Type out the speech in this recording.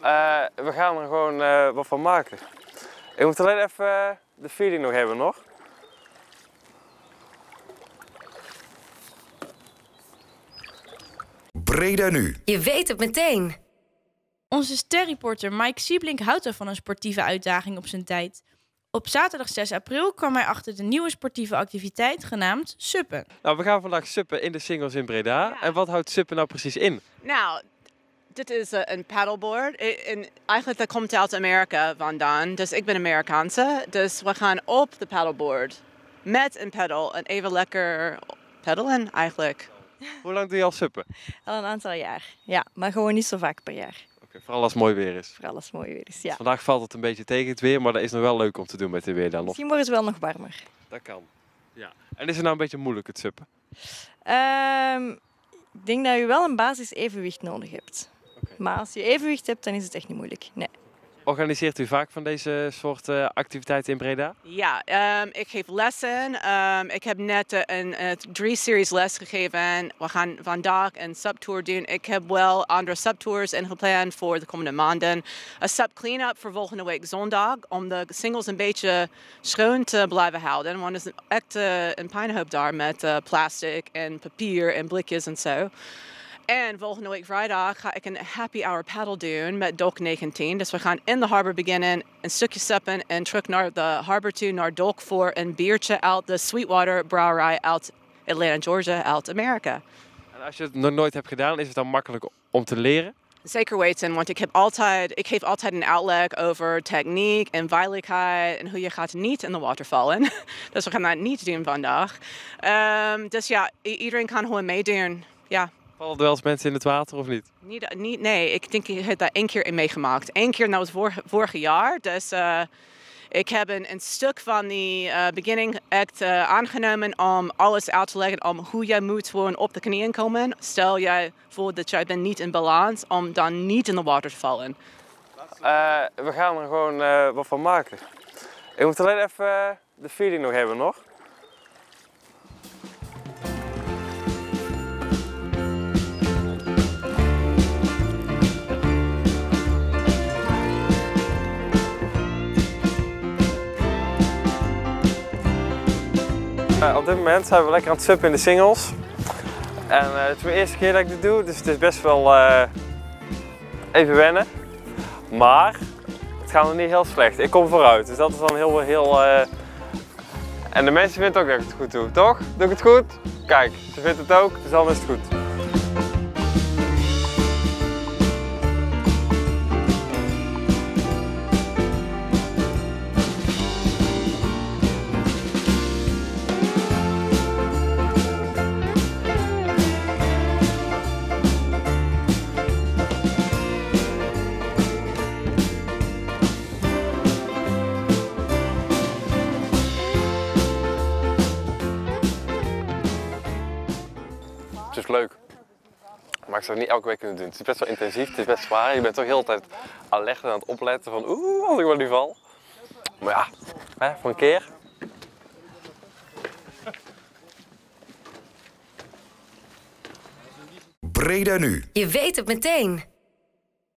Eh, we gaan er gewoon eh, wat van maken. Ik moet alleen even eh, de feeling nog hebben nog. Breda nu. Je weet het meteen. Onze sterreporter Mike Sieblink houdt er van een sportieve uitdaging op zijn tijd. Op zaterdag 6 april kwam hij achter de nieuwe sportieve activiteit genaamd Suppen. Nou, we gaan vandaag suppen in de singles in Breda. En wat houdt suppen nou precies in? Nou, dit is een, paddleboard. En eigenlijk dat komt uit Amerika vandaan. Dus ik ben Amerikaanse. Dus we gaan op de paddleboard met een pedal en even lekker peddelen eigenlijk. Hoe lang doe je al suppen? Al een aantal jaar. Ja, maar gewoon niet zo vaak per jaar. Oké, vooral als het mooi weer is. Voor alles mooi weer is. Ja. Vandaag valt het een beetje tegen het weer, maar dat is nog wel leuk om te doen met het weer dan nog. Misschien wordt het wel nog warmer. Dat kan. Ja. En is het nou een beetje moeilijk het suppen? Ehm, ik denk dat je wel een basis evenwicht nodig hebt. Maar als je evenwicht hebt, dan is het echt niet moeilijk. Nee. Organiseert u vaak van deze soort eh, activiteiten in Breda? Ja, ehm, ik geef lessen. Ehm, ik heb net eh, een, eh, drie series les gegeven. We gaan vandaag een subtour doen. Ik heb wel andere subtours ingepland voor de komende maanden. Een sub clean-up voor volgende week zondag. Om de singles een beetje schoon te blijven houden. Want er is echt een puinhoop daar met plastic en papier en blikjes en zo. En volgende week vrijdag ga ik een happy hour paddle doen met Dolk 19. Dus we gaan in de harbor beginnen, een stukje stappen en terug naar de harbor toe, naar Dolk voor een biertje uit de Sweetwater Brouwerij uit Atlanta, Georgia, uit Amerika. En als je het nog nooit hebt gedaan, is het dan makkelijk om te leren? Zeker weten, want ik, heb altijd, ik geef altijd een uitleg over techniek en veiligheid en hoe je gaat niet in de water vallen. dus we gaan dat niet doen vandaag. Ehm, dus ja, iedereen kan gewoon meedoen. Ja, Vallen er wel eens mensen in het water of niet? Niet, niet, nee, ik denk ik heb dat één keer in meegemaakt. Eén keer, nou het vorige, vorige jaar. Dus eh, ik heb een, een stuk van die eh, beginning echt eh, aangenomen om alles uit te leggen om hoe jij moet gewoon op de knieën komen. Stel jij voelt dat jij bent niet in balans, om dan niet in de water te vallen. Eh, we gaan er gewoon eh, wat van maken. Ik moet alleen even de feeling nog hebben nog. Eh, op dit moment zijn we lekker aan het suppen in de singles. En eh, het is mijn eerste keer dat ik dit doe, dus het is best wel eh, even wennen. Maar het gaat nog niet heel slecht. Ik kom vooruit, dus dat is dan heel... heel En de mensen vinden ook dat ik het goed doe, toch? Doe ik het goed? Kijk, ze vindt het ook, dus dan is het goed. Het is leuk. Maar ik zou het niet elke week kunnen doen. Het is best wel intensief, het is best zwaar. Je bent toch heel de tijd alert en aan het opletten van oeh, als ik maar niet val. Maar ja, hè, voor een keer. Breda nu. Je weet het meteen.